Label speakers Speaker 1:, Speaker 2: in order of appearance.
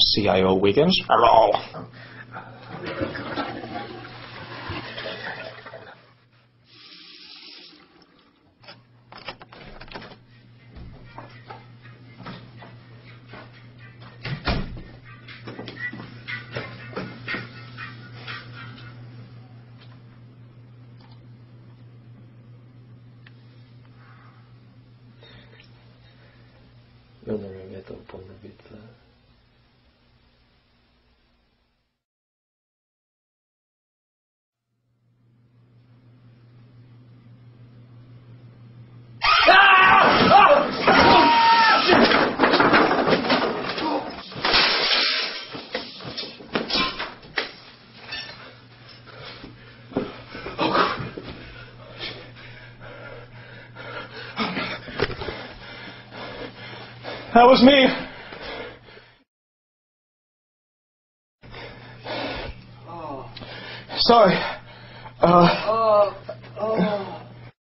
Speaker 1: CIO Wiggins. Hello.
Speaker 2: Undrar om jag vet om
Speaker 1: That was me. Sorry. Uh,